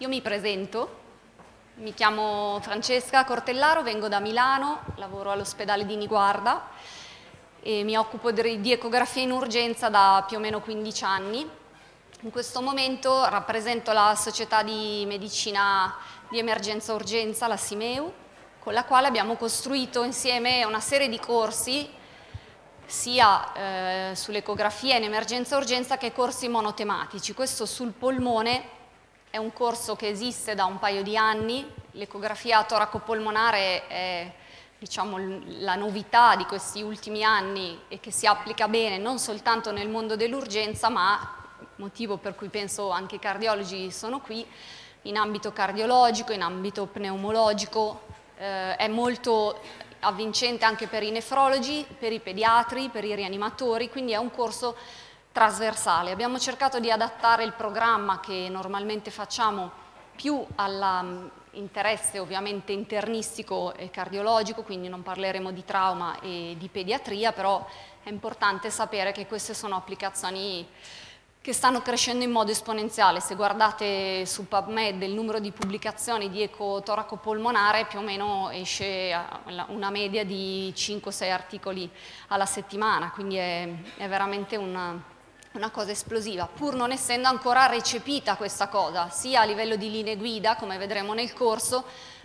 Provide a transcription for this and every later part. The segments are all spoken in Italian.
Io mi presento, mi chiamo Francesca Cortellaro, vengo da Milano, lavoro all'ospedale di Niguarda e mi occupo di ecografia in urgenza da più o meno 15 anni. In questo momento rappresento la società di medicina di emergenza urgenza, la SIMEU, con la quale abbiamo costruito insieme una serie di corsi sia eh, sull'ecografia in emergenza urgenza che corsi monotematici. Questo sul polmone è un corso che esiste da un paio di anni, l'ecografia toracopolmonare è diciamo, la novità di questi ultimi anni e che si applica bene non soltanto nel mondo dell'urgenza, ma motivo per cui penso anche i cardiologi sono qui, in ambito cardiologico, in ambito pneumologico, eh, è molto avvincente anche per i nefrologi, per i pediatri, per i rianimatori, quindi è un corso trasversale. Abbiamo cercato di adattare il programma che normalmente facciamo più all'interesse ovviamente internistico e cardiologico, quindi non parleremo di trauma e di pediatria, però è importante sapere che queste sono applicazioni che stanno crescendo in modo esponenziale. Se guardate su PubMed il numero di pubblicazioni di ecotoraco polmonare più o meno esce una media di 5-6 articoli alla settimana, quindi è, è veramente una, una cosa esplosiva, pur non essendo ancora recepita questa cosa, sia a livello di linee guida, come vedremo nel corso,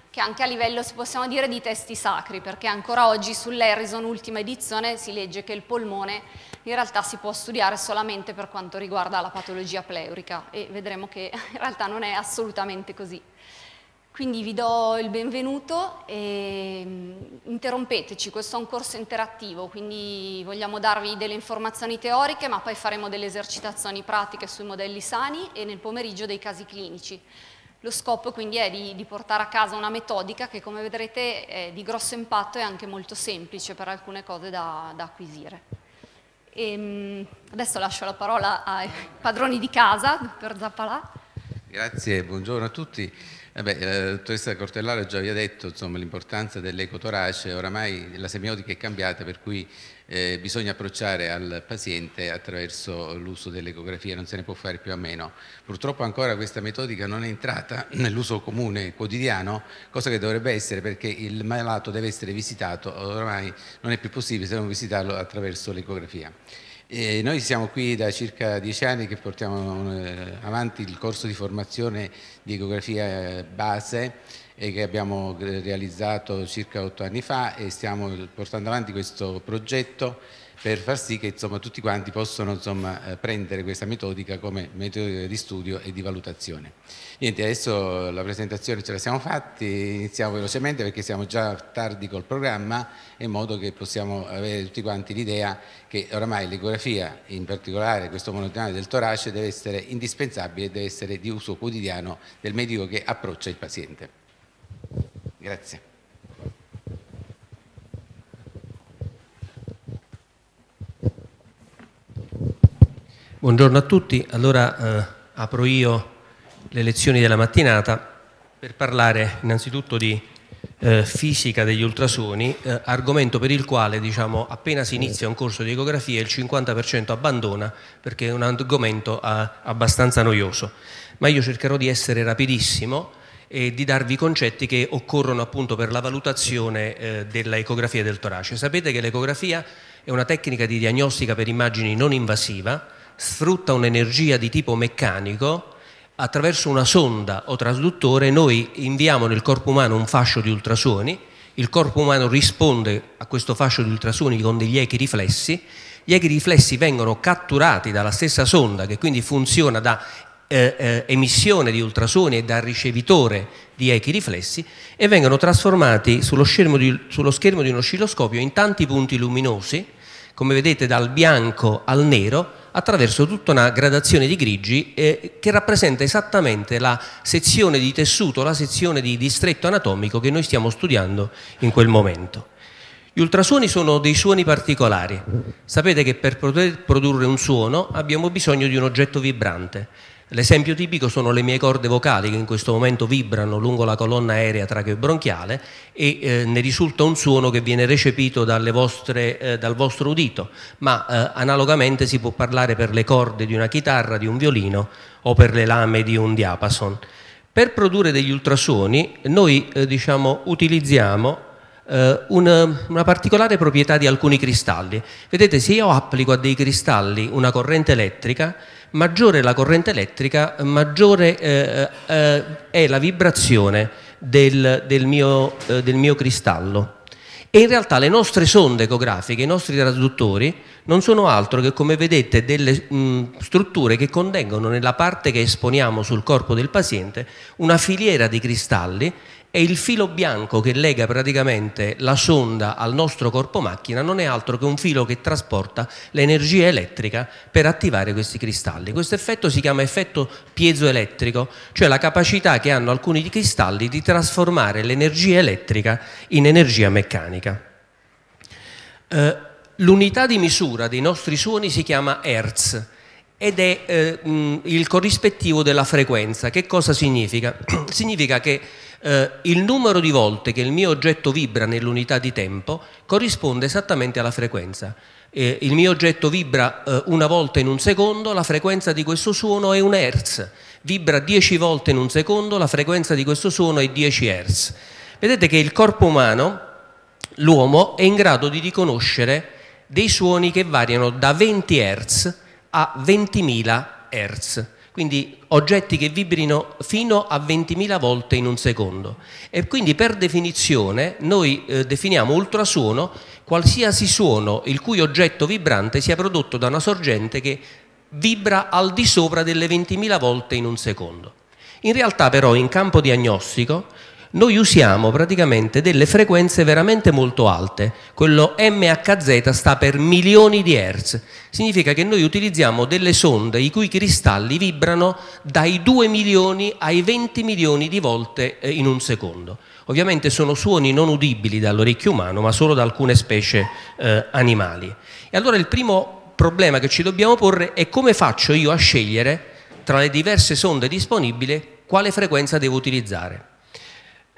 che anche a livello, si possiamo dire, di testi sacri, perché ancora oggi sull'Harrison, ultima edizione, si legge che il polmone in realtà si può studiare solamente per quanto riguarda la patologia pleurica e vedremo che in realtà non è assolutamente così. Quindi vi do il benvenuto e mm, interrompeteci, questo è un corso interattivo, quindi vogliamo darvi delle informazioni teoriche, ma poi faremo delle esercitazioni pratiche sui modelli sani e nel pomeriggio dei casi clinici. Lo scopo quindi è di, di portare a casa una metodica che come vedrete è di grosso impatto e anche molto semplice per alcune cose da, da acquisire. E, mm, adesso lascio la parola ai padroni di casa, dottor Zappalà. Grazie, buongiorno a tutti. Eh la dottoressa Cortellaro già vi ha detto l'importanza dell'ecotorace, oramai la semiotica è cambiata per cui eh, bisogna approcciare al paziente attraverso l'uso dell'ecografia, non se ne può fare più a meno. Purtroppo ancora questa metodica non è entrata nell'uso comune quotidiano, cosa che dovrebbe essere perché il malato deve essere visitato, oramai non è più possibile se non visitarlo attraverso l'ecografia. E noi siamo qui da circa dieci anni che portiamo eh, avanti il corso di formazione di ecografia base e che abbiamo realizzato circa otto anni fa e stiamo portando avanti questo progetto per far sì che insomma, tutti quanti possano insomma, eh, prendere questa metodica come metodica di studio e di valutazione. Niente, adesso la presentazione ce la siamo fatti, iniziamo velocemente perché siamo già tardi col programma in modo che possiamo avere tutti quanti l'idea che oramai l'ecografia, in particolare questo monotonale del torace, deve essere indispensabile e deve essere di uso quotidiano del medico che approccia il paziente. Grazie. Buongiorno a tutti, allora eh, apro io le lezioni della mattinata per parlare innanzitutto di eh, fisica degli ultrasuoni, eh, argomento per il quale diciamo, appena si inizia un corso di ecografia il 50% abbandona perché è un argomento eh, abbastanza noioso, ma io cercherò di essere rapidissimo e di darvi concetti che occorrono appunto per la valutazione eh, dell'ecografia del torace. Sapete che l'ecografia è una tecnica di diagnostica per immagini non invasiva, sfrutta un'energia di tipo meccanico, attraverso una sonda o trasduttore noi inviamo nel corpo umano un fascio di ultrasuoni, il corpo umano risponde a questo fascio di ultrasuoni con degli echi riflessi, gli echi riflessi vengono catturati dalla stessa sonda che quindi funziona da eh, eh, emissione di ultrasuoni e da ricevitore di echi riflessi e vengono trasformati sullo schermo di, sullo schermo di un oscilloscopio in tanti punti luminosi, come vedete dal bianco al nero, attraverso tutta una gradazione di grigi eh, che rappresenta esattamente la sezione di tessuto, la sezione di distretto anatomico che noi stiamo studiando in quel momento. Gli ultrasuoni sono dei suoni particolari. Sapete che per poter produrre un suono abbiamo bisogno di un oggetto vibrante. L'esempio tipico sono le mie corde vocali che in questo momento vibrano lungo la colonna aerea tracheo-bronchiale e eh, ne risulta un suono che viene recepito vostre, eh, dal vostro udito, ma eh, analogamente si può parlare per le corde di una chitarra, di un violino o per le lame di un diapason. Per produrre degli ultrasuoni noi eh, diciamo, utilizziamo eh, una, una, particolare proprietà di alcuni cristalli. Vedete, se io applico a dei cristalli una corrente elettrica, maggiore è la corrente elettrica, maggiore eh, eh è la vibrazione del, del, mio, eh, del mio cristallo. E in realtà le nostre sonde ecografiche, i nostri trasduttori, non sono altro che, come vedete, delle mh, strutture che contengono nella parte che esponiamo sul corpo del paziente una filiera di cristalli e il filo bianco che lega praticamente la sonda al nostro corpo macchina non è altro che un filo che trasporta l'energia elettrica per attivare questi cristalli. Questo effetto si chiama effetto piezoelettrico, cioè la capacità che hanno alcuni cristalli di trasformare l'energia elettrica in energia meccanica. Eh, l'unità di misura dei nostri suoni si chiama Hertz ed è eh, il corrispettivo della frequenza. Che cosa significa? significa che eh, il numero di volte che il mio oggetto vibra nell'unità di tempo corrisponde esattamente alla frequenza. Eh, il mio oggetto vibra eh, una volta in un secondo, la frequenza di questo suono è un Hertz. Vibra 10 volte in un secondo, la frequenza di questo suono è 10 Hertz. Vedete che il corpo umano, l'uomo, è in grado di riconoscere dei suoni che variano da 20 Hertz a 20.000 Hertz quindi oggetti che vibrino fino a 20.000 volte in un secondo. E quindi per definizione noi eh, definiamo ultrasuono qualsiasi suono il cui oggetto vibrante sia prodotto da una sorgente che vibra al di sopra delle 20.000 volte in un secondo. In realtà però in campo diagnostico noi usiamo praticamente delle frequenze veramente molto alte. Quello MHz sta per milioni di hertz. Significa che noi utilizziamo delle sonde i cui cristalli vibrano dai 2 milioni ai 20 milioni di volte eh, in un secondo. Ovviamente sono suoni non udibili dall'orecchio umano, ma solo da alcune specie eh, animali. E allora il primo problema che ci dobbiamo porre è come faccio io a scegliere tra le diverse sonde disponibili quale frequenza devo utilizzare.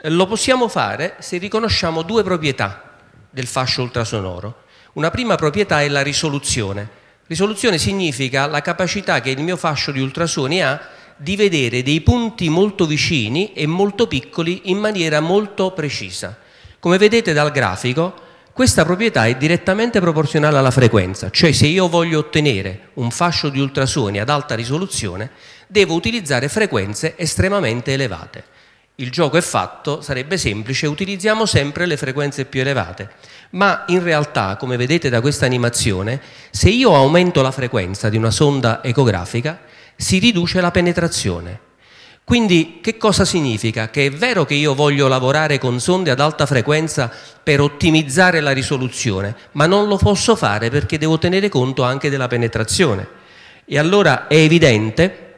Lo possiamo fare se riconosciamo due proprietà del fascio ultrasonoro. Una prima proprietà è la risoluzione. Risoluzione significa la capacità che il mio fascio di ultrasuoni ha di vedere dei punti molto vicini e molto piccoli in maniera molto precisa. Come vedete dal grafico, questa proprietà è direttamente proporzionale alla frequenza, cioè se io voglio ottenere un fascio di ultrasuoni ad alta risoluzione, devo utilizzare frequenze estremamente elevate. Il gioco è fatto, sarebbe semplice, utilizziamo sempre le frequenze più elevate, ma in realtà, come vedete da questa animazione, se io aumento la frequenza di una sonda ecografica, si riduce la penetrazione. Quindi che cosa significa? Che è vero che io voglio lavorare con sonde ad alta frequenza per ottimizzare la risoluzione, ma non lo posso fare perché devo tenere conto anche della penetrazione. E allora è evidente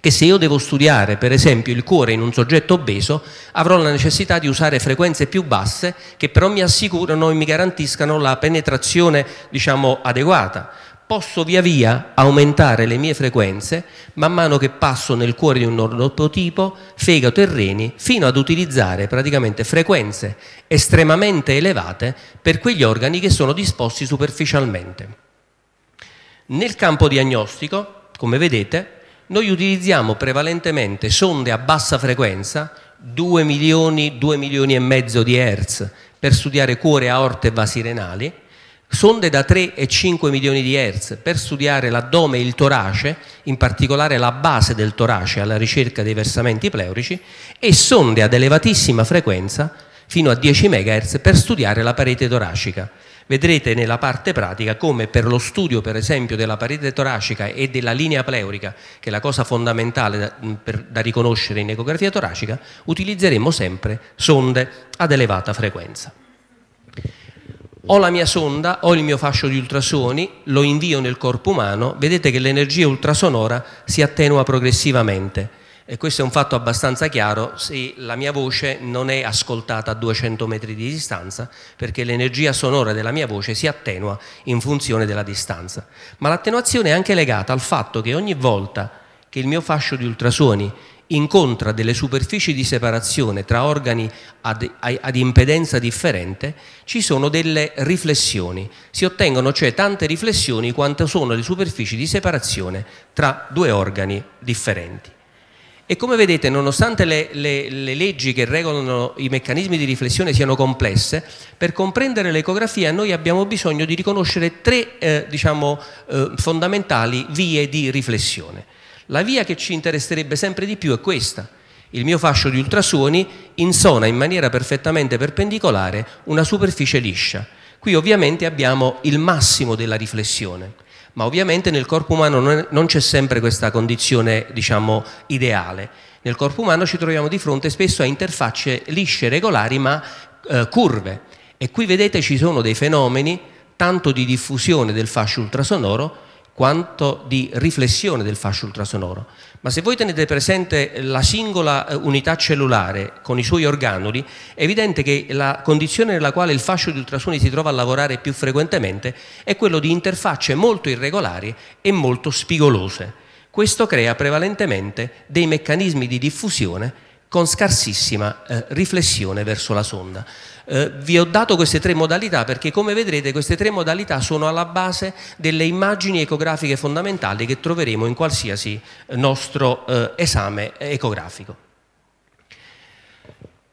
che se io devo studiare per esempio il cuore in un soggetto obeso avrò la necessità di usare frequenze più basse che però mi assicurano e mi garantiscano la penetrazione diciamo adeguata. Posso via via aumentare le mie frequenze man mano che passo nel cuore di un normotipo, fegato e reni, fino ad utilizzare praticamente frequenze estremamente elevate per quegli organi che sono disposti superficialmente. Nel campo diagnostico, come vedete, noi utilizziamo prevalentemente sonde a bassa frequenza, 2 milioni, 2 milioni e mezzo di Hertz per studiare cuore, aorte e vasi renali, sonde da 3 e 5 milioni di Hertz per studiare l'addome e il torace, in particolare la base del torace alla ricerca dei versamenti pleurici, e sonde ad elevatissima frequenza, fino a 10 MHz, per studiare la parete toracica vedrete nella parte pratica come per lo studio per esempio della parete toracica e della linea pleurica, che è la cosa fondamentale da, per, da riconoscere in ecografia toracica, utilizzeremo sempre sonde ad elevata frequenza. Ho la mia sonda, ho il mio fascio di ultrasuoni, lo invio nel corpo umano, vedete che l'energia ultrasonora si attenua progressivamente e questo è un fatto abbastanza chiaro se la mia voce non è ascoltata a 200 metri di distanza perché l'energia sonora della mia voce si attenua in funzione della distanza. Ma l'attenuazione è anche legata al fatto che ogni volta che il mio fascio di ultrasuoni incontra delle superfici di separazione tra organi ad, ad, impedenza differente, ci sono delle riflessioni. Si ottengono cioè tante riflessioni quanto sono le superfici di separazione tra due organi differenti. E come vedete, nonostante le, le, le leggi che regolano i meccanismi di riflessione siano complesse, per comprendere l'ecografia noi abbiamo bisogno di riconoscere tre eh, diciamo, eh, fondamentali vie di riflessione. La via che ci interesserebbe sempre di più è questa. Il mio fascio di ultrasuoni insona in maniera perfettamente perpendicolare una superficie liscia. Qui ovviamente abbiamo il massimo della riflessione ma ovviamente nel corpo umano non c'è sempre questa condizione diciamo, ideale. Nel corpo umano ci troviamo di fronte spesso a interfacce lisce, regolari, ma eh, curve. E qui vedete ci sono dei fenomeni tanto di diffusione del fascio ultrasonoro quanto di riflessione del fascio ultrasonoro. Ma se voi tenete presente la singola eh, unità cellulare con i suoi organoli, è evidente che la condizione nella quale il fascio di ultrasuoni si trova a lavorare più frequentemente è quello di interfacce molto irregolari e molto spigolose. Questo crea prevalentemente dei meccanismi di diffusione con scarsissima eh, riflessione verso la sonda. Eh, vi ho dato queste tre modalità perché come vedrete queste tre modalità sono alla base delle immagini ecografiche fondamentali che troveremo in qualsiasi nostro eh, esame ecografico.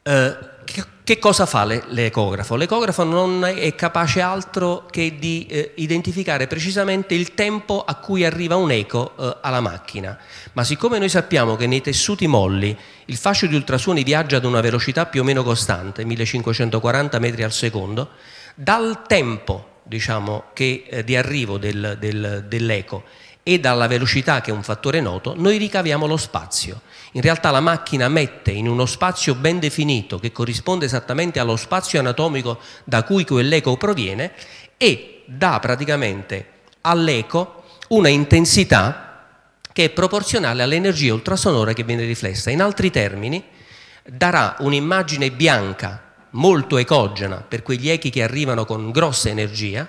Eh, che, che, cosa fa l'ecografo? L'ecografo non è capace altro che di eh, identificare precisamente il tempo a cui arriva un eco eh, alla macchina, ma siccome noi sappiamo che nei tessuti molli il fascio di ultrasuoni viaggia ad una velocità più o meno costante, 1540 metri al secondo, dal tempo diciamo, che, eh, di arrivo del, del, dell'eco e dalla velocità che è un fattore noto, noi ricaviamo lo spazio. In realtà la macchina mette in uno spazio ben definito che corrisponde esattamente allo spazio anatomico da cui quell'eco proviene e dà praticamente all'eco una intensità che è proporzionale all'energia ultrasonora che viene riflessa. In altri termini, darà un'immagine bianca molto ecogena per quegli echi che arrivano con grossa energia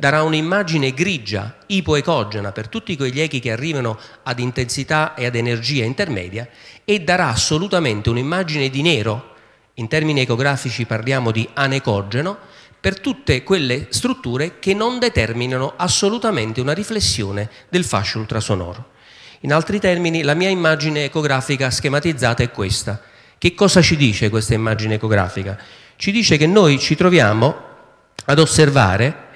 darà un'immagine grigia, ipoecogena per tutti quegli echi che arrivano ad intensità e ad energia intermedia e darà assolutamente un'immagine di nero, in termini ecografici parliamo di anecogeno, per tutte quelle strutture che non determinano assolutamente una riflessione del fascio ultrasonoro. In altri termini, la mia immagine ecografica schematizzata è questa. Che cosa ci dice questa immagine ecografica? Ci dice che noi ci troviamo ad osservare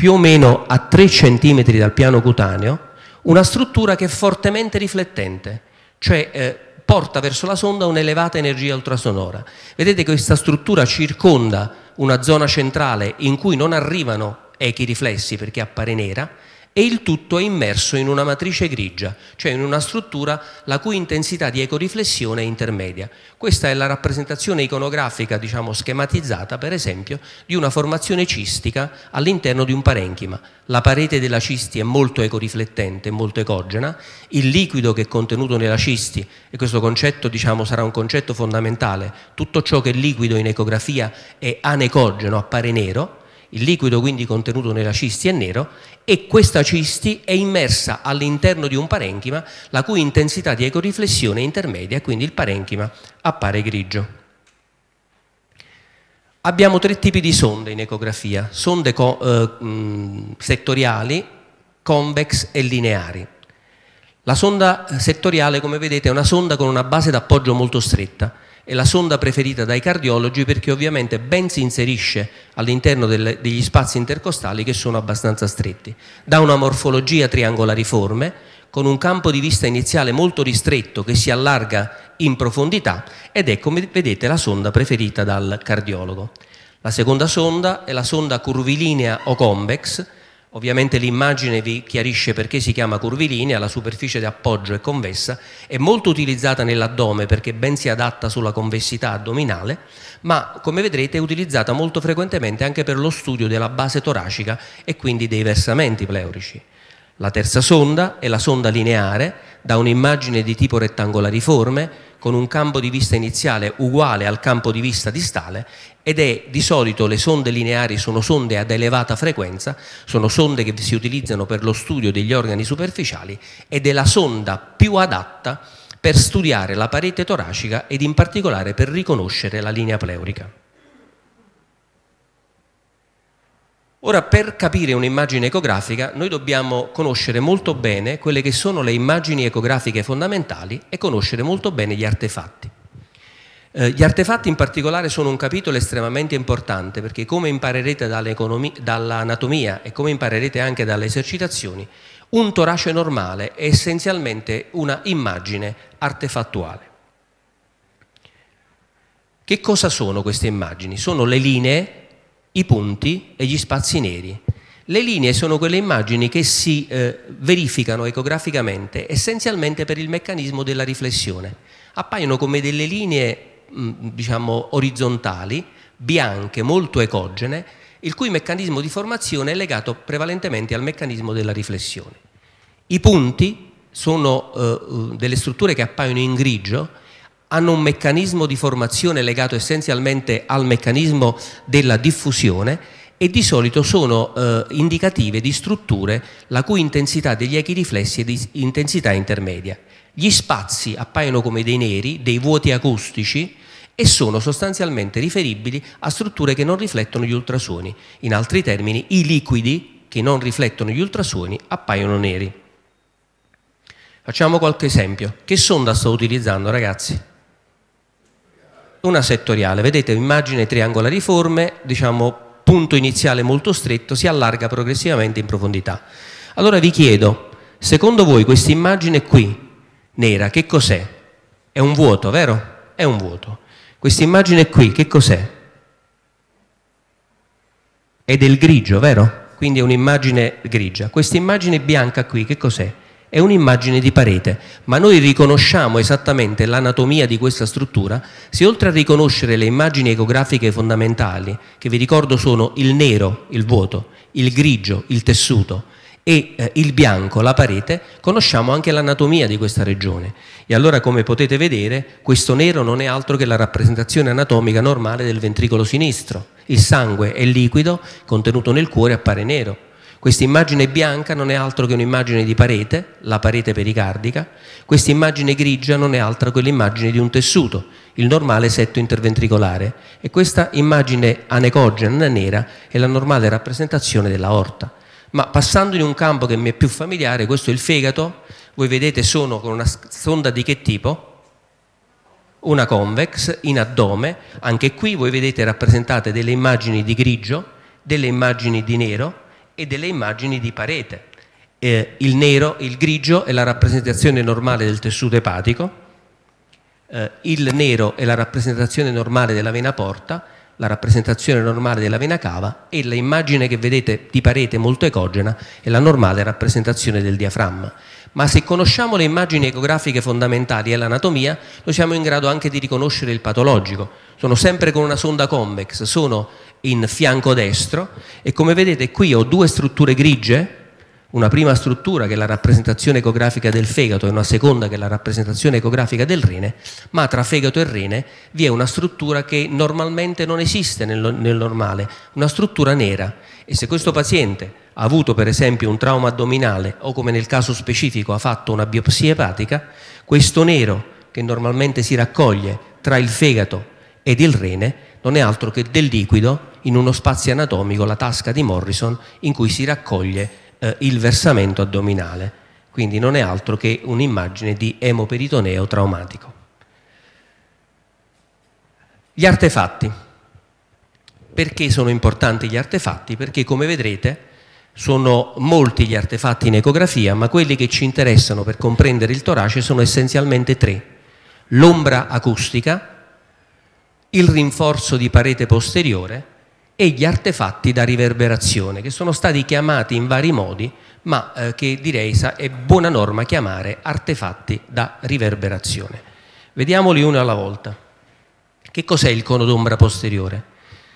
più o meno a 3 cm dal piano cutaneo, una struttura che è fortemente riflettente, cioè eh, porta verso la sonda un'elevata energia ultrasonora. Vedete che questa struttura circonda una zona centrale in cui non arrivano echi riflessi perché appare nera e il tutto è immerso in una matrice grigia, cioè in una struttura la cui intensità di ecoriflessione è intermedia. Questa è la rappresentazione iconografica, diciamo schematizzata, per esempio, di una formazione cistica all'interno di un parenchima. La parete della cisti è molto ecoriflettente, molto ecogena, il liquido che è contenuto nella cisti, e questo concetto diciamo, sarà un concetto fondamentale, tutto ciò che è liquido in ecografia è anecogeno, appare nero, il liquido quindi contenuto nella cisti è nero e questa cisti è immersa all'interno di un parenchima la cui intensità di ecoriflessione è intermedia quindi il parenchima appare grigio. Abbiamo tre tipi di sonde in ecografia, sonde co eh, mh, settoriali, convex e lineari. La sonda settoriale, come vedete, è una sonda con una base d'appoggio molto stretta è la sonda preferita dai cardiologi perché ovviamente ben si inserisce all'interno degli spazi intercostali che sono abbastanza stretti. Da una morfologia triangolariforme, con un campo di vista iniziale molto ristretto che si allarga in profondità ed è come vedete la sonda preferita dal cardiologo. La seconda sonda è la sonda curvilinea o convex, Ovviamente l'immagine vi chiarisce perché si chiama curvilinea, la superficie di appoggio è convessa, è molto utilizzata nell'addome perché ben si adatta sulla convessità addominale, ma come vedrete è utilizzata molto frequentemente anche per lo studio della base toracica e quindi dei versamenti pleurici. La terza sonda è la sonda lineare, da un'immagine di tipo rettangolariforme, con un campo di vista iniziale uguale al campo di vista distale ed è di solito le sonde lineari sono sonde ad elevata frequenza, sono sonde che si utilizzano per lo studio degli organi superficiali ed è la sonda più adatta per studiare la parete toracica ed in particolare per riconoscere la linea pleurica. Ora, per capire un'immagine ecografica, noi dobbiamo conoscere molto bene quelle che sono le immagini ecografiche fondamentali e conoscere molto bene gli artefatti. Eh, gli artefatti in particolare sono un capitolo estremamente importante perché come imparerete dall'anatomia e come imparerete anche dalle esercitazioni, un torace normale è essenzialmente una immagine artefattuale. Che cosa sono queste immagini? Sono le linee i punti e gli spazi neri. Le linee sono quelle immagini che si eh, verificano ecograficamente essenzialmente per il meccanismo della riflessione. Appaiono come delle linee mh, diciamo orizzontali, bianche, molto ecogene, il cui meccanismo di formazione è legato prevalentemente al meccanismo della riflessione. I punti sono eh, delle strutture che appaiono in grigio hanno un meccanismo di formazione legato essenzialmente al meccanismo della diffusione e di solito sono eh, indicative di strutture la cui intensità degli echi riflessi è di intensità intermedia. Gli spazi appaiono come dei neri, dei vuoti acustici e sono sostanzialmente riferibili a strutture che non riflettono gli ultrasuoni. In altri termini, i liquidi che non riflettono gli ultrasuoni appaiono neri. Facciamo qualche esempio. Che sonda sto utilizzando, ragazzi? Una settoriale. Vedete, immagine triangolariforme, diciamo punto iniziale molto stretto, si allarga progressivamente in profondità. Allora vi chiedo, secondo voi questa immagine qui, nera, che cos'è? È un vuoto, vero? È un vuoto. Questa immagine qui, che cos'è? È del grigio, vero? Quindi è un'immagine grigia. Questa immagine bianca qui, che cos'è? È un'immagine di parete, ma noi riconosciamo esattamente l'anatomia di questa struttura se oltre a riconoscere le immagini ecografiche fondamentali, che vi ricordo sono il nero, il vuoto, il grigio, il tessuto, e eh, il bianco, la parete, conosciamo anche l'anatomia di questa regione. E allora, come potete vedere, questo nero non è altro che la rappresentazione anatomica normale del ventricolo sinistro. Il sangue è liquido, contenuto nel cuore appare nero. Questa immagine bianca non è altro che un'immagine di parete, la parete pericardica. Questa immagine grigia non è altro che l'immagine di un tessuto, il normale setto interventricolare. E questa immagine anecogena nera è la normale rappresentazione della orta. Ma passando in un campo che mi è più familiare, questo è il fegato. Voi vedete sono con una sonda di che tipo? Una convex in addome. Anche qui voi vedete rappresentate delle immagini di grigio, delle immagini di nero e delle immagini di parete. Eh, il nero, il grigio è la rappresentazione normale del tessuto epatico, eh, il nero è la rappresentazione normale della vena porta, la rappresentazione normale della vena cava e l'immagine che vedete di parete molto ecogena è la normale rappresentazione del diaframma. Ma se conosciamo le immagini ecografiche fondamentali e l'anatomia, noi siamo in grado anche di riconoscere il patologico. Sono sempre con una sonda convex, sono in fianco destro e come vedete qui ho due strutture grigie, una prima struttura che è la rappresentazione ecografica del fegato e una seconda che è la rappresentazione ecografica del rene, ma tra fegato e rene vi è una struttura che normalmente non esiste nel, nel normale, una struttura nera. E se questo paziente ha avuto per esempio un trauma addominale o come nel caso specifico ha fatto una biopsia epatica, questo nero che normalmente si raccoglie tra il fegato ed il rene non è altro che del liquido in uno spazio anatomico, la tasca di Morrison, in cui si raccoglie eh, il versamento addominale. Quindi non è altro che un'immagine di emoperitoneo traumatico. Gli artefatti. Perché sono importanti gli artefatti? Perché come vedrete sono molti gli artefatti in ecografia, ma quelli che ci interessano per comprendere il torace sono essenzialmente tre. L'ombra acustica, il rinforzo di parete posteriore e gli artefatti da riverberazione, che sono stati chiamati in vari modi, ma eh, che direi è buona norma chiamare artefatti da riverberazione. Vediamoli uno alla volta. Che cos'è il cono d'ombra posteriore?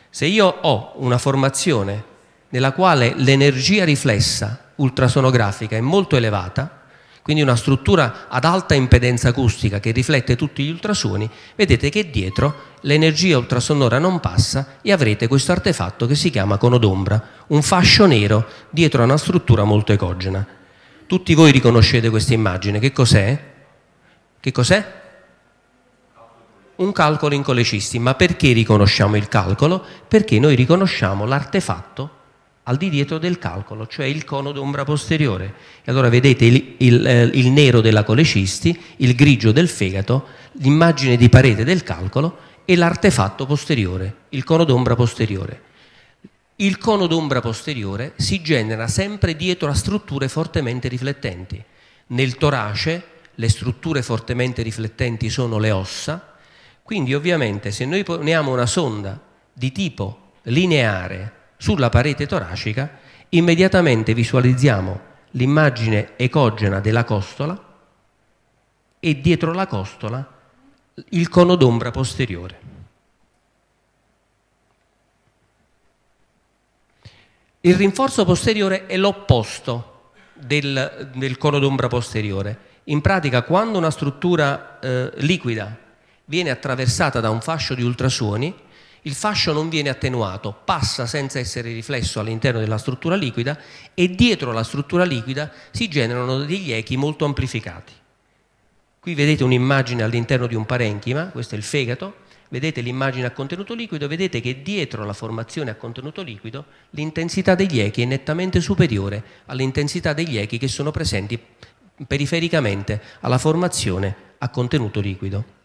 Se io ho una formazione nella quale l'energia riflessa ultrasonografica è molto elevata, quindi una struttura ad alta impedenza acustica che riflette tutti gli ultrasuoni, vedete che dietro l'energia ultrasonora non passa e avrete questo artefatto che si chiama cono d'ombra, un fascio nero dietro a una struttura molto ecogena. Tutti voi riconoscete questa immagine, che cos'è? Che cos'è? Un calcolo in colecisti, ma perché riconosciamo il calcolo? Perché noi riconosciamo l'artefatto al di dietro del calcolo, cioè il cono d'ombra posteriore. E allora vedete il, il, eh, il, nero della colecisti, il grigio del fegato, l'immagine di parete del calcolo e l'artefatto posteriore, il cono d'ombra posteriore. Il cono d'ombra posteriore si genera sempre dietro a strutture fortemente riflettenti. Nel torace le strutture fortemente riflettenti sono le ossa, quindi ovviamente se noi poniamo una sonda di tipo lineare sulla parete toracica, immediatamente visualizziamo l'immagine ecogena della costola e dietro la costola il cono d'ombra posteriore. Il rinforzo posteriore è l'opposto del, del, cono d'ombra posteriore. In pratica, quando una struttura eh, liquida viene attraversata da un fascio di ultrasuoni, il fascio non viene attenuato, passa senza essere riflesso all'interno della struttura liquida e dietro la struttura liquida si generano degli echi molto amplificati. Qui vedete un'immagine all'interno di un parenchima, questo è il fegato, vedete l'immagine a contenuto liquido, vedete che dietro la formazione a contenuto liquido l'intensità degli echi è nettamente superiore all'intensità degli echi che sono presenti perifericamente alla formazione a contenuto liquido.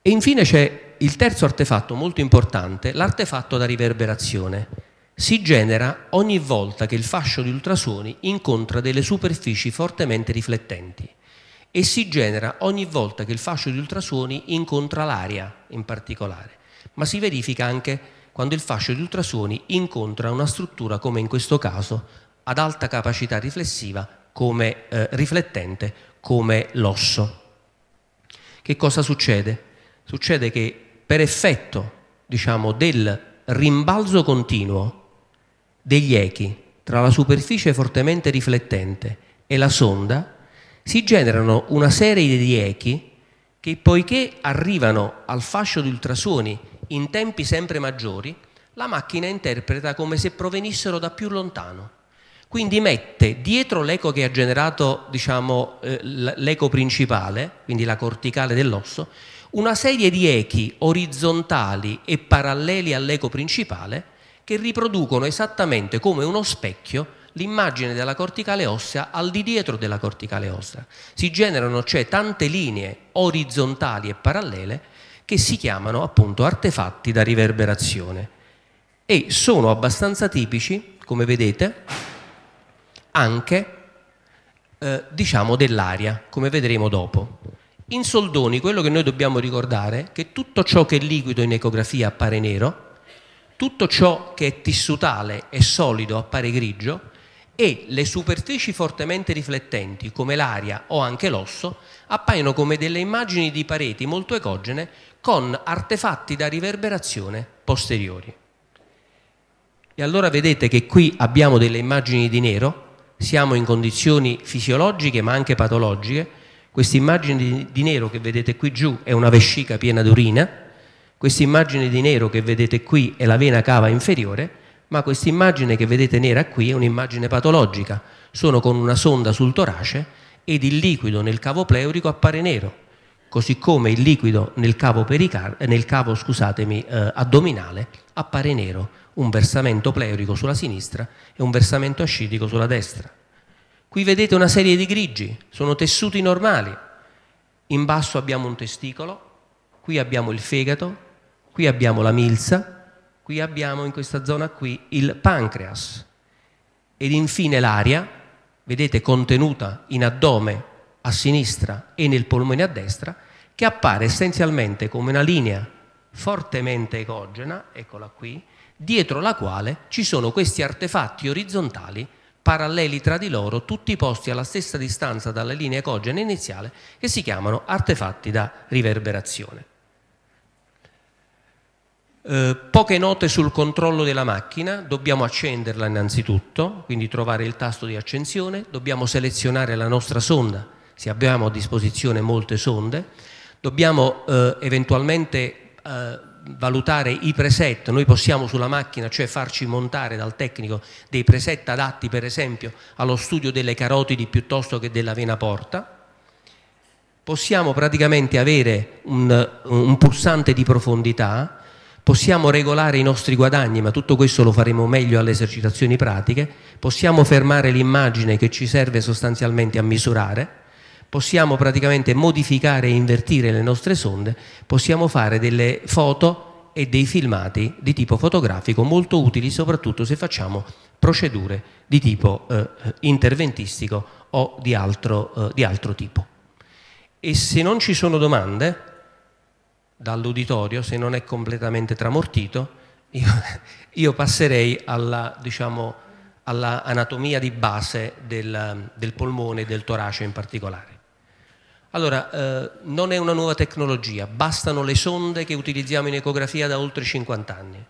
E infine c'è il terzo artefatto molto importante, l'artefatto da riverberazione. Si genera ogni volta che il fascio di ultrasuoni incontra delle superfici fortemente riflettenti e si genera ogni volta che il fascio di ultrasuoni incontra l'aria in particolare, ma si verifica anche quando il fascio di ultrasuoni incontra una struttura come in questo caso ad alta capacità riflessiva come eh, riflettente come l'osso. Che cosa succede? Succede che per effetto diciamo, del rimbalzo continuo degli echi tra la superficie fortemente riflettente e la sonda, si generano una serie di echi che poiché arrivano al fascio di ultrasuoni in tempi sempre maggiori, la macchina interpreta come se provenissero da più lontano. Quindi mette dietro l'eco che ha generato diciamo, eh, l'eco principale, quindi la corticale dell'osso, una serie di echi orizzontali e paralleli all'eco principale che riproducono esattamente come uno specchio l'immagine della corticale ossea al di dietro della corticale ossea. Si generano cioè tante linee orizzontali e parallele che si chiamano appunto artefatti da riverberazione e sono abbastanza tipici, come vedete, anche eh, diciamo dell'aria, come vedremo dopo. In soldoni quello che noi dobbiamo ricordare è che tutto ciò che è liquido in ecografia appare nero, tutto ciò che è tissutale e solido appare grigio e le superfici fortemente riflettenti come l'aria o anche l'osso appaiono come delle immagini di pareti molto ecogene con artefatti da riverberazione posteriori. E allora vedete che qui abbiamo delle immagini di nero, siamo in condizioni fisiologiche ma anche patologiche, questa immagine di nero che vedete qui giù è una vescica piena d'urina, questa immagine di nero che vedete qui è la vena cava inferiore, ma questa immagine che vedete nera qui è un'immagine patologica. Sono con una sonda sul torace ed il liquido nel cavo pleurico appare nero, così come il liquido nel cavo, nel cavo eh, addominale appare nero, un versamento pleurico sulla sinistra e un versamento ascitico sulla destra. Qui vedete una serie di grigi, sono tessuti normali. In basso abbiamo un testicolo, qui abbiamo il fegato, qui abbiamo la milza, qui abbiamo in questa zona qui il pancreas ed infine l'aria, vedete contenuta in addome a sinistra e nel polmone a destra, che appare essenzialmente come una linea fortemente ecogena, eccola qui, dietro la quale ci sono questi artefatti orizzontali paralleli tra di loro, tutti posti alla stessa distanza dalla linea ecogena iniziale, che si chiamano artefatti da riverberazione. Eh, poche note sul controllo della macchina, dobbiamo accenderla innanzitutto, quindi trovare il tasto di accensione, dobbiamo selezionare la nostra sonda, se abbiamo a disposizione molte sonde, dobbiamo eh, eventualmente eh, valutare i preset, noi possiamo sulla macchina, cioè farci montare dal tecnico dei preset adatti per esempio allo studio delle carotidi piuttosto che della vena porta, possiamo praticamente avere un, un pulsante di profondità, possiamo regolare i nostri guadagni, ma tutto questo lo faremo meglio alle esercitazioni pratiche, possiamo fermare l'immagine che ci serve sostanzialmente a misurare, possiamo praticamente modificare e invertire le nostre sonde, possiamo fare delle foto e dei filmati di tipo fotografico molto utili soprattutto se facciamo procedure di tipo eh, interventistico o di altro, eh, di altro tipo. E se non ci sono domande dall'uditorio, se non è completamente tramortito, io, io passerei alla, diciamo, all'anatomia di base del, del polmone e del torace in particolare. Allora, eh, non è una nuova tecnologia, bastano le sonde che utilizziamo in ecografia da oltre 50 anni.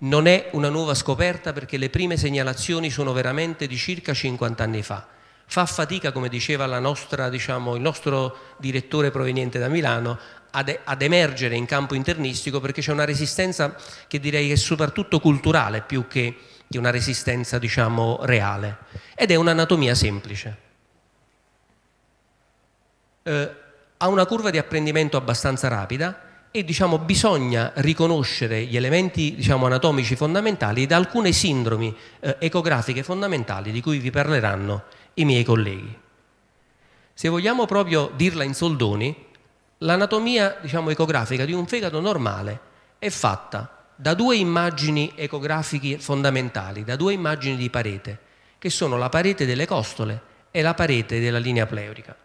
Non è una nuova scoperta perché le prime segnalazioni sono veramente di circa 50 anni fa. Fa fatica, come diceva nostra, diciamo, il nostro direttore proveniente da Milano, ad, ad, emergere in campo internistico perché c'è una resistenza che direi è soprattutto culturale più che di una resistenza diciamo reale ed è un'anatomia semplice eh, ha una curva di apprendimento abbastanza rapida e diciamo, bisogna riconoscere gli elementi diciamo, anatomici fondamentali da alcune sindromi eh, ecografiche fondamentali di cui vi parleranno i miei colleghi. Se vogliamo proprio dirla in soldoni, l'anatomia diciamo, ecografica di un fegato normale è fatta da due immagini ecografiche fondamentali, da due immagini di parete, che sono la parete delle costole e la parete della linea pleurica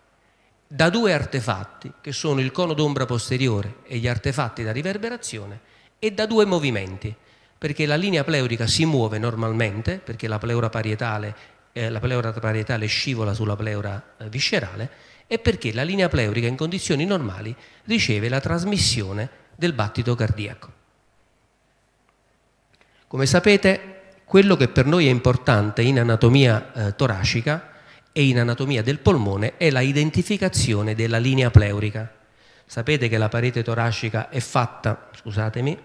da due artefatti, che sono il cono d'ombra posteriore e gli artefatti da riverberazione, e da due movimenti, perché la linea pleurica si muove normalmente, perché la pleura parietale, eh, la pleura parietale scivola sulla pleura eh, viscerale, e perché la linea pleurica in condizioni normali riceve la trasmissione del battito cardiaco. Come sapete, quello che per noi è importante in anatomia eh, toracica e in anatomia del polmone è la identificazione della linea pleurica. Sapete che la parete toracica è fatta, scusatemi,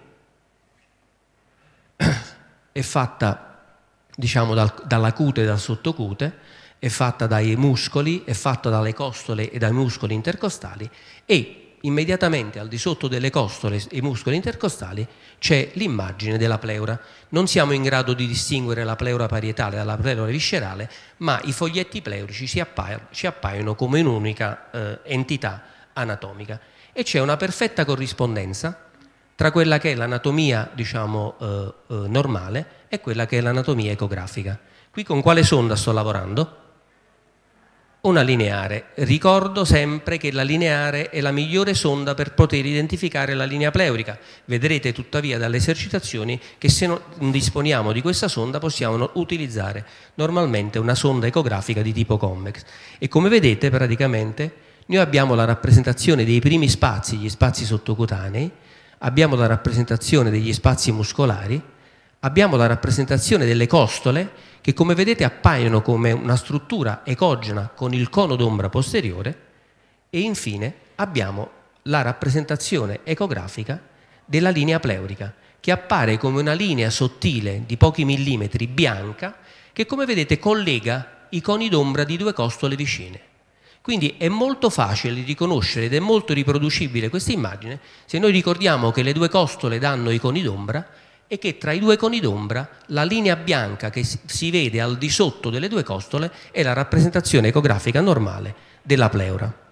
è fatta diciamo dal, dalla cute e dal sottocute, è fatta dai muscoli, è fatta dalle costole e dai muscoli intercostali e immediatamente al di sotto delle costole e muscoli intercostali c'è l'immagine della pleura. Non siamo in grado di distinguere la pleura parietale dalla pleura viscerale, ma i foglietti pleurici ci appaiono, ci appaiono come un'unica eh, entità anatomica e c'è una perfetta corrispondenza tra quella che è l'anatomia diciamo, eh, eh, normale e quella che è l'anatomia ecografica. Qui con quale sonda sto lavorando? Una lineare. Ricordo sempre che la lineare è la migliore sonda per poter identificare la linea pleurica. Vedrete tuttavia dalle esercitazioni che se non disponiamo di questa sonda possiamo utilizzare normalmente una sonda ecografica di tipo convex. E come vedete praticamente noi abbiamo la rappresentazione dei primi spazi, gli spazi sottocutanei, abbiamo la rappresentazione degli spazi muscolari, abbiamo la rappresentazione delle costole che come vedete appaiono come una struttura ecogena con il cono d'ombra posteriore e infine abbiamo la rappresentazione ecografica della linea pleurica che appare come una linea sottile di pochi millimetri bianca che come vedete collega i coni d'ombra di due costole vicine. Quindi è molto facile riconoscere ed è molto riproducibile questa immagine se noi ricordiamo che le due costole danno i coni d'ombra e che tra i due coni d'ombra la linea bianca che si vede al di sotto delle due costole è la rappresentazione ecografica normale della pleura.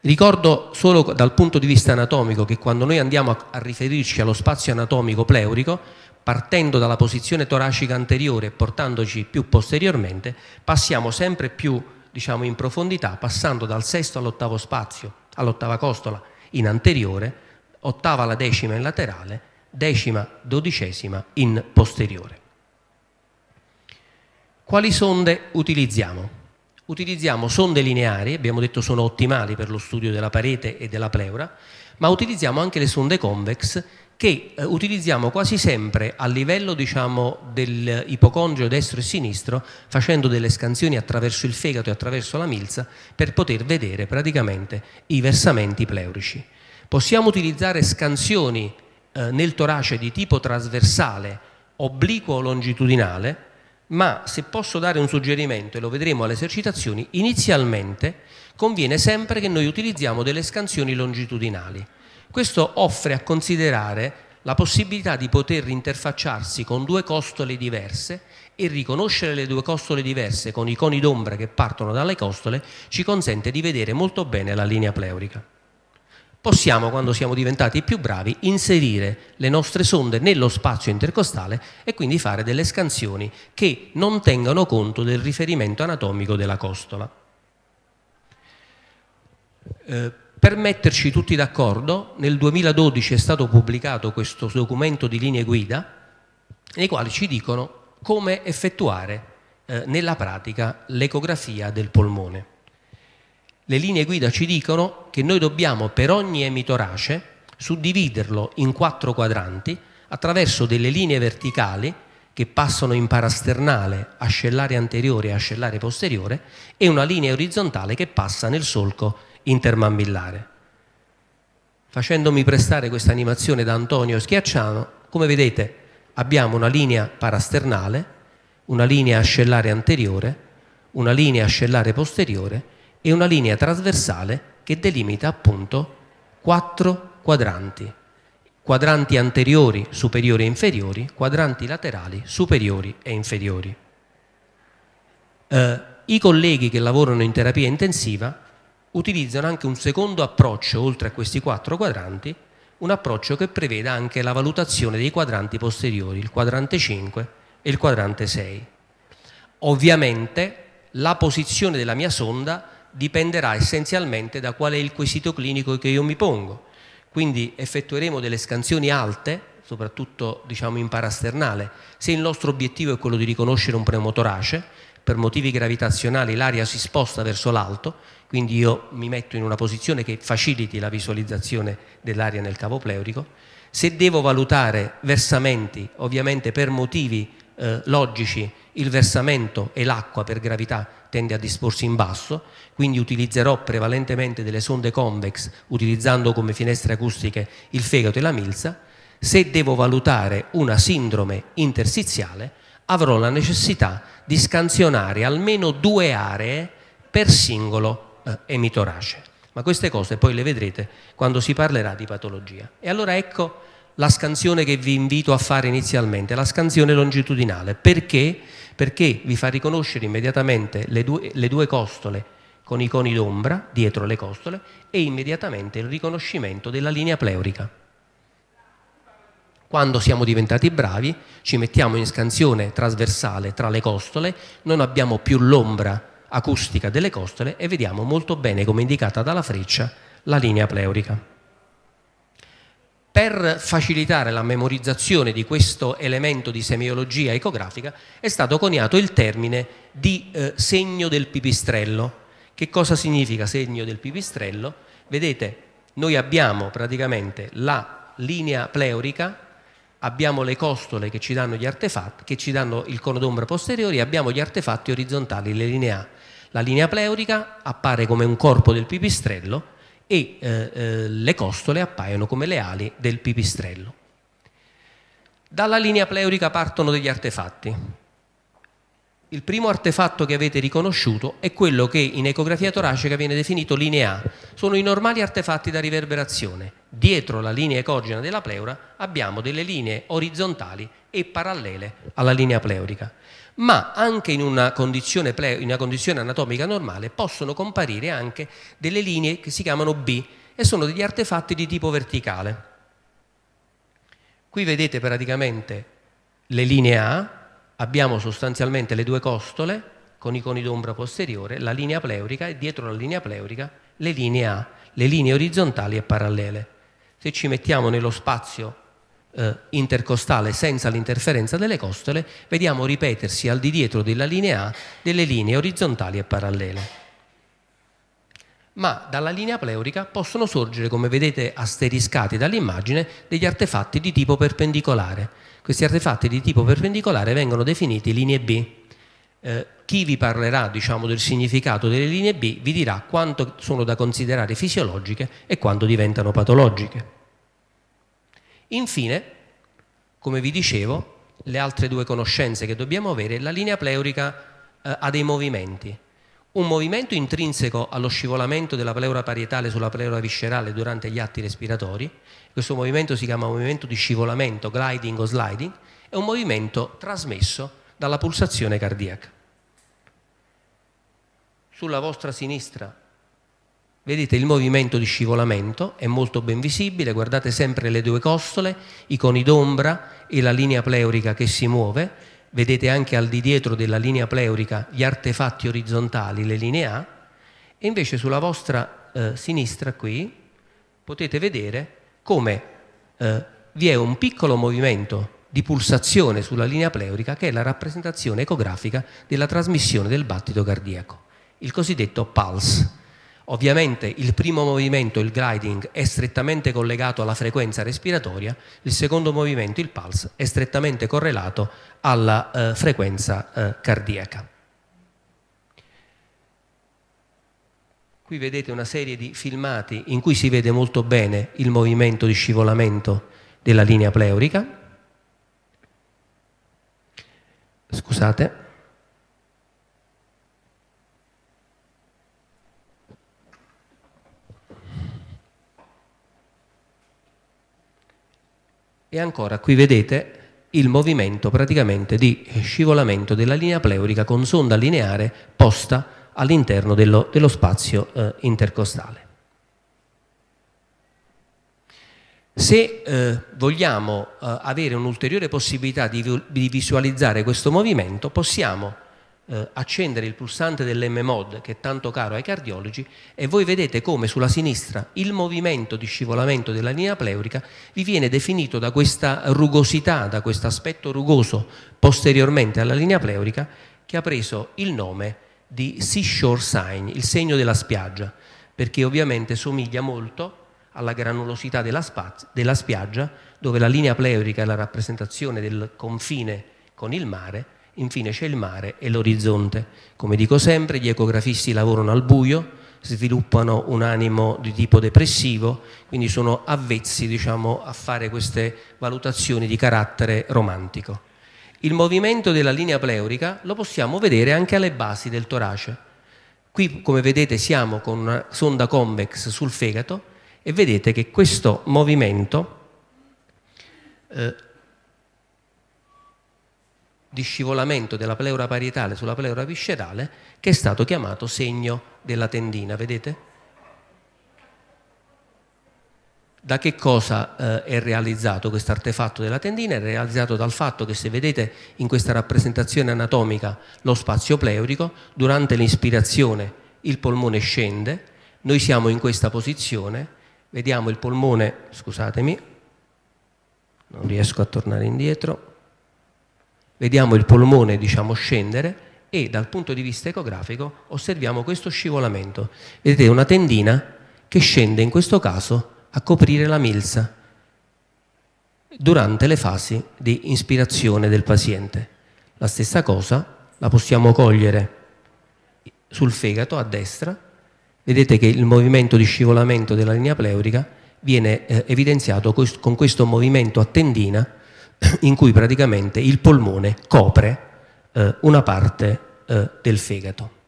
Ricordo solo dal punto di vista anatomico che quando noi andiamo a, riferirci allo spazio anatomico pleurico, partendo dalla posizione toracica anteriore e portandoci più posteriormente, passiamo sempre più diciamo, in profondità, passando dal sesto all'ottavo spazio, all'ottava costola in anteriore, ottava alla decima in laterale decima, dodicesima in posteriore. Quali sonde utilizziamo? Utilizziamo sonde lineari, abbiamo detto sono ottimali per lo studio della parete e della pleura, ma utilizziamo anche le sonde convex che eh, utilizziamo quasi sempre a livello diciamo, dell'ipocondrio destro e sinistro facendo delle scansioni attraverso il fegato e attraverso la milza per poter vedere praticamente i versamenti pleurici. Possiamo utilizzare scansioni eh, nel torace di tipo trasversale, obliquo o longitudinale, ma se posso dare un suggerimento, e lo vedremo alle esercitazioni, inizialmente conviene sempre che noi utilizziamo delle scansioni longitudinali. Questo offre a considerare la possibilità di poter interfacciarsi con due costole diverse e riconoscere le due costole diverse con i coni d'ombra che partono dalle costole ci consente di vedere molto bene la linea pleurica. Possiamo, quando siamo diventati più bravi, inserire le nostre sonde nello spazio intercostale e quindi fare delle scansioni che non tengano conto del riferimento anatomico della costola. Eh, per metterci tutti d'accordo, nel 2012 è stato pubblicato questo documento di linee guida nei quali ci dicono come effettuare eh, nella pratica l'ecografia del polmone. Le linee guida ci dicono che noi dobbiamo per ogni emitorace suddividerlo in quattro quadranti attraverso delle linee verticali che passano in parasternale, ascellare anteriore e ascellare posteriore e una linea orizzontale che passa nel solco intermammillare. Facendomi prestare questa animazione da Antonio Schiacciano, come vedete abbiamo una linea parasternale, una linea ascellare anteriore, una linea ascellare posteriore e una linea trasversale che delimita appunto quattro quadranti. Quadranti anteriori, superiori e inferiori, quadranti laterali, superiori e inferiori. Eh, I colleghi che lavorano in terapia intensiva utilizzano anche un secondo approccio, oltre a questi quattro quadranti, un approccio che prevede anche la valutazione dei quadranti posteriori, il quadrante 5 e il quadrante 6. Ovviamente la posizione della mia sonda dipenderà essenzialmente da qual è il quesito clinico che io mi pongo. Quindi effettueremo delle scansioni alte, soprattutto diciamo in parasternale, se il nostro obiettivo è quello di riconoscere un pneumotorace, per motivi gravitazionali l'aria si sposta verso l'alto, quindi io mi metto in una posizione che faciliti la visualizzazione dell'aria nel cavo pleurico. Se devo valutare versamenti, ovviamente per motivi eh, logici, il versamento e l'acqua per gravità tende a disporsi in basso, quindi utilizzerò prevalentemente delle sonde convex utilizzando come finestre acustiche il fegato e la milza. Se devo valutare una sindrome interstiziale, avrò la necessità di scansionare almeno due aree per singolo eh, emitorace. Ma queste cose poi le vedrete quando si parlerà di patologia. E allora ecco la scansione che vi invito a fare inizialmente, la scansione longitudinale. Perché? Perché vi fa riconoscere immediatamente le due, le due costole con i coni d'ombra dietro le costole e immediatamente il riconoscimento della linea pleurica. Quando siamo diventati bravi ci mettiamo in scansione trasversale tra le costole, non abbiamo più l'ombra acustica delle costole e vediamo molto bene, come indicata dalla freccia, la linea pleurica. Per facilitare la memorizzazione di questo elemento di semiologia ecografica è stato coniato il termine di eh, segno del pipistrello. Che cosa significa segno del pipistrello? Vedete, noi abbiamo praticamente la linea pleurica abbiamo le costole che ci danno gli artefatti, che ci danno il cono d'ombra posteriore, abbiamo gli artefatti orizzontali, le linee A. La linea pleurica appare come un corpo del pipistrello e eh, eh, le costole appaiono come le ali del pipistrello. Dalla linea pleurica partono degli artefatti. Il primo artefatto che avete riconosciuto è quello che in ecografia toracica viene definito linea A. Sono i normali artefatti da riverberazione. Dietro la linea ecogena della pleura abbiamo delle linee orizzontali e parallele alla linea pleurica. Ma anche in una condizione, in una condizione anatomica normale possono comparire anche delle linee che si chiamano B e sono degli artefatti di tipo verticale. Qui vedete praticamente le linee A, abbiamo sostanzialmente le due costole con i coni d'ombra posteriore, la linea pleurica e dietro la linea pleurica le linee A, le linee orizzontali e parallele. Se ci mettiamo nello spazio eh, intercostale senza l'interferenza delle costole, vediamo ripetersi al di dietro della linea A delle linee orizzontali e parallele. Ma dalla linea pleurica possono sorgere, come vedete asteriscati dall'immagine, degli artefatti di tipo perpendicolare questi artefatti di tipo perpendicolare vengono definiti linee B. Eh, chi vi parlerà diciamo, del significato delle linee B vi dirà quanto sono da considerare fisiologiche e quanto diventano patologiche. Infine, come vi dicevo, le altre due conoscenze che dobbiamo avere, la linea pleurica eh, ha dei movimenti. un movimento intrinseco allo scivolamento della pleura parietale sulla pleura viscerale durante gli atti respiratori, questo movimento si chiama movimento di scivolamento, gliding o sliding, è un movimento trasmesso dalla pulsazione cardiaca. Sulla vostra sinistra vedete il movimento di scivolamento, è molto ben visibile, guardate sempre le due costole, i coni d'ombra e la linea pleurica che si muove, vedete anche al di dietro della linea pleurica gli artefatti orizzontali, le linee A, e invece sulla vostra eh, sinistra qui potete vedere come eh, vi è un piccolo movimento di pulsazione sulla linea pleurica che è la rappresentazione ecografica della trasmissione del battito cardiaco, il cosiddetto pulse. Ovviamente il primo movimento, il gliding, è strettamente collegato alla frequenza respiratoria, il secondo movimento, il pulse, è strettamente correlato alla eh, frequenza eh, cardiaca. Qui vedete una serie di filmati in cui si vede molto bene il movimento di scivolamento della linea pleurica. Scusate. E ancora qui vedete il movimento praticamente di scivolamento della linea pleurica con sonda lineare posta all'interno dello, dello, spazio eh, intercostale. Se eh, vogliamo eh, avere un'ulteriore possibilità di, di, visualizzare questo movimento, possiamo eh, accendere il pulsante dell'M-Mod che è tanto caro ai cardiologi e voi vedete come sulla sinistra il movimento di scivolamento della linea pleurica vi viene definito da questa rugosità, da questo aspetto rugoso posteriormente alla linea pleurica che ha preso il nome di seashore sign, il segno della spiaggia, perché ovviamente somiglia molto alla granulosità della, della spiaggia dove la linea pleurica è la rappresentazione del confine con il mare infine c'è il mare e l'orizzonte. Come dico sempre, gli ecografisti lavorano al buio, sviluppano un animo di tipo depressivo, quindi sono avvezzi diciamo, a fare queste valutazioni di carattere romantico. Il movimento della linea pleurica lo possiamo vedere anche alle basi del torace. Qui, come vedete, siamo con una sonda convex sul fegato e vedete che questo movimento eh, di scivolamento della pleura parietale sulla pleura viscerale che è stato chiamato segno della tendina, vedete? Da che cosa eh, è realizzato questo artefatto della tendina? È realizzato dal fatto che se vedete in questa rappresentazione anatomica lo spazio pleurico, durante l'inspirazione il polmone scende, noi siamo in questa posizione, vediamo il polmone, scusatemi, non riesco a tornare indietro, vediamo il polmone diciamo, scendere e dal punto di vista ecografico osserviamo questo scivolamento. Vedete una tendina che scende in questo caso a coprire la milza durante le fasi di ispirazione del paziente. La stessa cosa la possiamo cogliere sul fegato a destra. Vedete che il movimento di scivolamento della linea pleurica viene eh, evidenziato con questo movimento a tendina in cui praticamente il polmone copre eh, una parte eh, del fegato.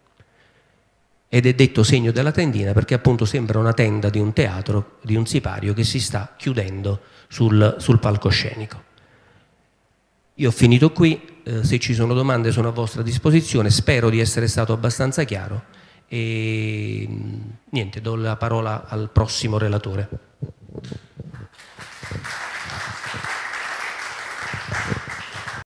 Ed è detto segno della tendina perché appunto sembra una tenda di un teatro, di un sipario che si sta chiudendo sul, sul palcoscenico. Io ho finito qui, eh, se ci sono domande sono a vostra disposizione, spero di essere stato abbastanza chiaro e niente, do la parola al prossimo relatore.